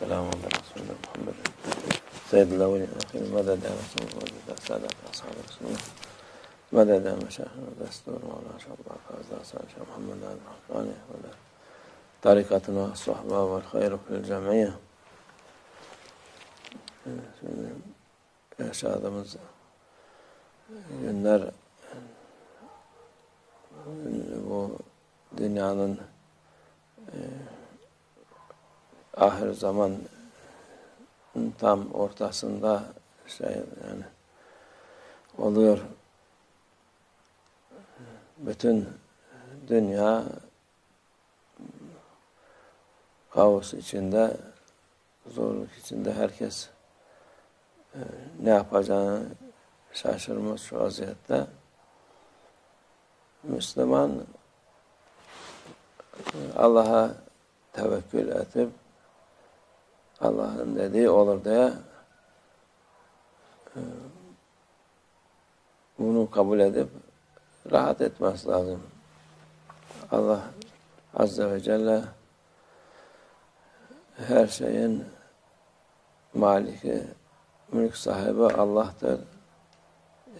والسلام على رسولنا محمد سيد الأولين والآخرين مدد يا رسول الله مدد سادات أصحاب رسول الله مدد يا مشايخنا دستور مولانا شاء الله فاز شيخ محمد الحقاني ولا طريقتنا الصحبة والخير في الجمعية yaşadığımız günler bu dünyanın e, ahir zaman tam ortasında şey yani oluyor. Bütün dünya kaos içinde, zorluk içinde herkes e, ne yapacağını şaşırmış vaziyette. Müslüman Allah'a tevekkül edip Allah'ın dediği olur diye e, bunu kabul edip rahat etmesi lazım. Allah Azze ve Celle her şeyin maliki, mülk sahibi Allah'tır.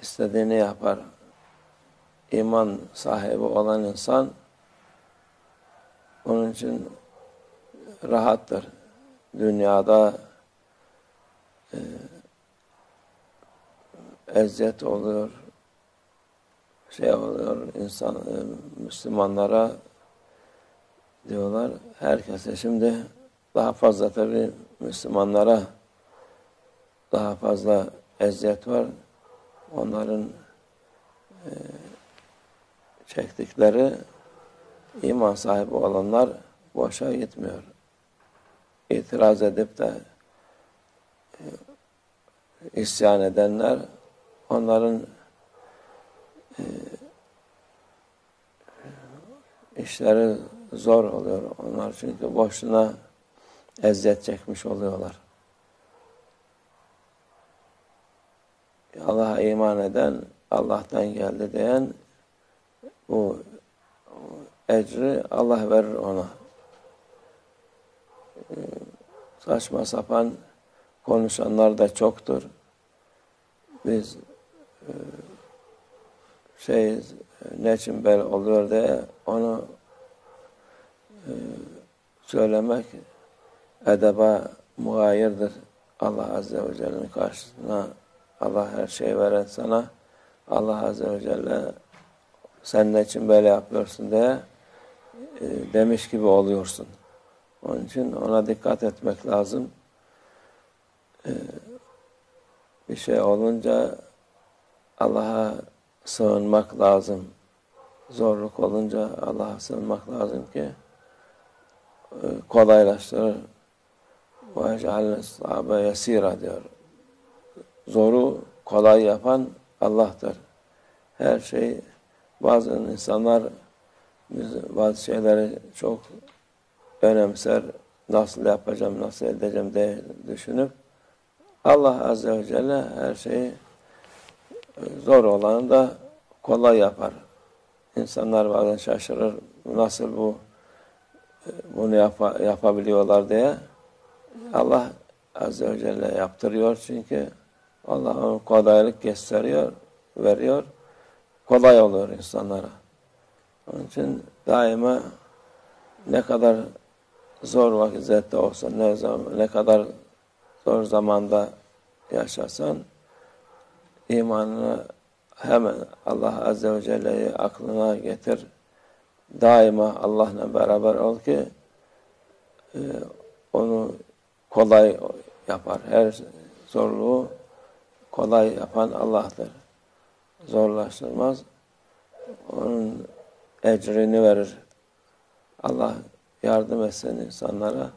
İstediğini yapar. İman sahibi olan insan onun için rahattır. Dünyada e, eziyet oluyor, şey oluyor, insan, e, Müslümanlara diyorlar, herkese şimdi daha fazla tabi Müslümanlara daha fazla eziyet var. Onların e, çektikleri iman sahibi olanlar boşa gitmiyor. İtiraz edip de e, isyan edenler onların e, işleri zor oluyor. Onlar çünkü boşuna eziyet çekmiş oluyorlar. Allah'a iman eden, Allah'tan geldi diyen bu ecri Allah verir ona. Saçma sapan konuşanlar da çoktur. Biz şey ne için böyle oluyor diye onu söylemek edeba muayirdir. Allah Azze ve Celle'nin karşısına Allah her şeyi veren sana Allah Azze ve Celle sen ne için böyle yapıyorsun diye e, demiş gibi oluyorsun. Onun için ona dikkat etmek lazım. E, bir şey olunca Allah'a sığınmak lazım. Zorluk olunca Allah'a sığınmak lazım ki e, kolaylaştırır. وَاَجْعَلْنَا الصَّعَبَ يَس۪يرًا diyor. Zoru kolay yapan Allah'tır. Her şey bazı insanlar bazı şeyleri çok önemser. Nasıl yapacağım, nasıl edeceğim diye düşünüp Allah Azze ve Celle her şeyi zor olanı da kolay yapar. İnsanlar bazen şaşırır. Nasıl bu bunu yap yapabiliyorlar diye. Allah Azze ve Celle yaptırıyor çünkü Allah onu kolaylık gösteriyor, veriyor. Kolay oluyor insanlara. Onun için daima ne kadar zor vakizette olsa, ne zaman, ne kadar zor zamanda yaşasan imanını hemen Allah Azze ve Celle'yi aklına getir. Daima Allah'la beraber ol ki e, onu kolay yapar. Her zorluğu kolay yapan Allah'tır. Zorlaştırmaz. Onun ecrini verir. Allah yardım etsin insanlara.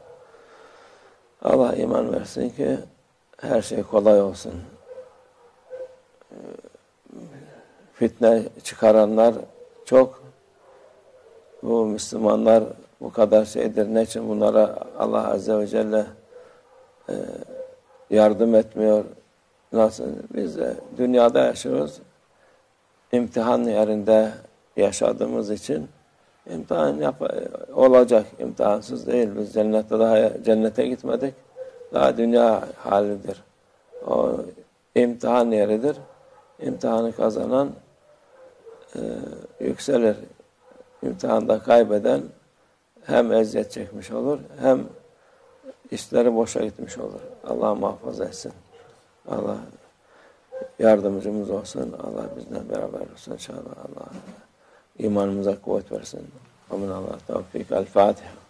Allah iman versin ki her şey kolay olsun. Fitne çıkaranlar çok. Bu Müslümanlar bu kadar şeydir. Ne için bunlara Allah Azze ve Celle e, yardım etmiyor? Nasıl? Biz de dünyada yaşıyoruz. İmtihan yerinde yaşadığımız için imtihan yap olacak. İmtihansız değil. Biz cennette daha cennete gitmedik. daha dünya halidir. O imtihan yeridir. İmtihanı kazanan e, yükselir. İmtihanda kaybeden hem eziyet çekmiş olur hem işleri boşa gitmiş olur. Allah muhafaza etsin. Allah yardımcımız olsun. Allah bizden beraber olsun inşallah. Allah imanımıza kuvvet versin. Amin Allah tevfik. El Fatiha.